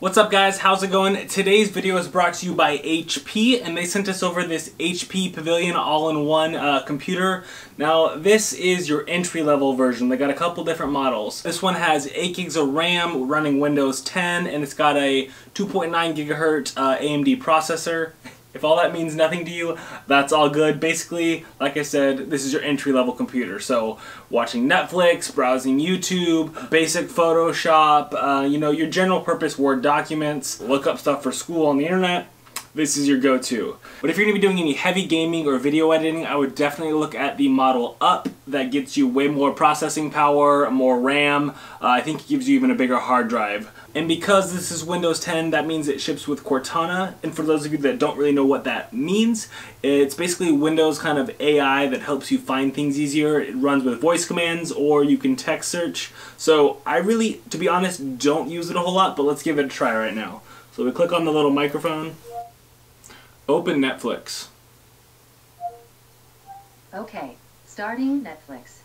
What's up guys, how's it going? Today's video is brought to you by HP and they sent us over this HP Pavilion all-in-one uh, computer. Now this is your entry-level version. They got a couple different models. This one has 8 gigs of RAM running Windows 10 and it's got a 2.9 gigahertz uh, AMD processor. If all that means nothing to you, that's all good. Basically, like I said, this is your entry-level computer. So watching Netflix, browsing YouTube, basic Photoshop, uh, you know, your general purpose Word documents, look up stuff for school on the internet, this is your go-to. But if you're to be doing any heavy gaming or video editing, I would definitely look at the Model Up. That gets you way more processing power, more RAM. Uh, I think it gives you even a bigger hard drive. And because this is Windows 10, that means it ships with Cortana. And for those of you that don't really know what that means, it's basically Windows kind of AI that helps you find things easier. It runs with voice commands or you can text search. So I really, to be honest, don't use it a whole lot, but let's give it a try right now. So we click on the little microphone. Open Netflix. Okay, starting Netflix.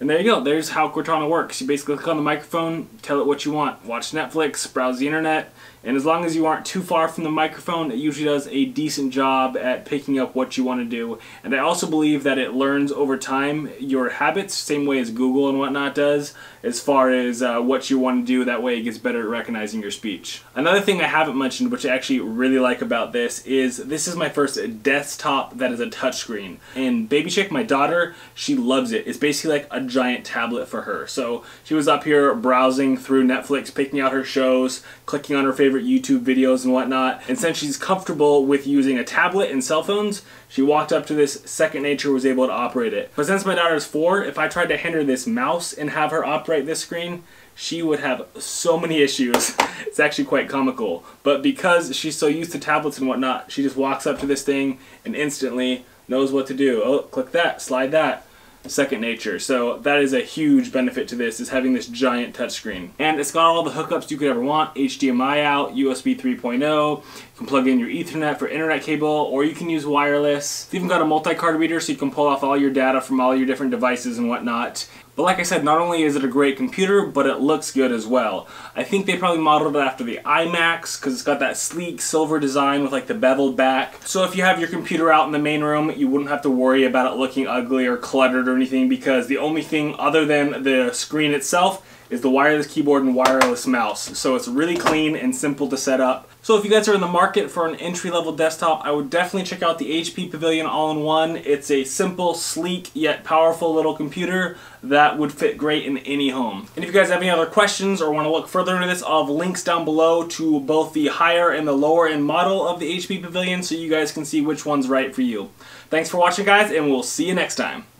And there you go. There's how Cortana works. You basically click on the microphone, tell it what you want. Watch Netflix, browse the internet, and as long as you aren't too far from the microphone, it usually does a decent job at picking up what you want to do. And I also believe that it learns over time your habits, same way as Google and whatnot does, as far as uh, what you want to do. That way it gets better at recognizing your speech. Another thing I haven't mentioned, which I actually really like about this, is this is my first desktop that is a touchscreen. And Baby Chick, my daughter, she loves it. It's basically like a giant tablet for her. So she was up here browsing through Netflix, picking out her shows, clicking on her favorite YouTube videos and whatnot. And since she's comfortable with using a tablet and cell phones, she walked up to this second nature was able to operate it. But since my daughter's four, if I tried to hand her this mouse and have her operate this screen, she would have so many issues. it's actually quite comical. But because she's so used to tablets and whatnot, she just walks up to this thing and instantly knows what to do. Oh, click that, slide that second nature. So that is a huge benefit to this, is having this giant touchscreen. And it's got all the hookups you could ever want, HDMI out, USB 3.0, you can plug in your ethernet for internet cable, or you can use wireless. It's even got a multi-card reader so you can pull off all your data from all your different devices and whatnot. But like I said, not only is it a great computer, but it looks good as well. I think they probably modeled it after the iMacs because it's got that sleek silver design with like the beveled back. So if you have your computer out in the main room, you wouldn't have to worry about it looking ugly or cluttered or anything because the only thing other than the screen itself is the wireless keyboard and wireless mouse. So it's really clean and simple to set up. So if you guys are in the market for an entry-level desktop, I would definitely check out the HP Pavilion All-in-One. It's a simple, sleek, yet powerful little computer that would fit great in any home. And if you guys have any other questions or want to look further into this, I'll have links down below to both the higher and the lower end model of the HP Pavilion so you guys can see which one's right for you. Thanks for watching guys, and we'll see you next time.